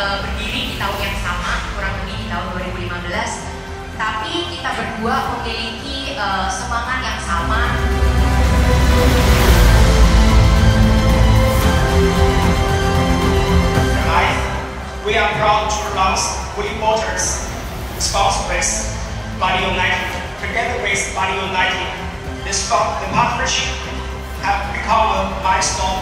Eh, berdiri di tahun yang sama, kurang lebih di tahun 2015. Tapi kita berdua memiliki uh, semangat yang sama. Guys, we are proud to announce Woody Motors, sponsored with Body United. Together with Body United, this the partnership have become a milestone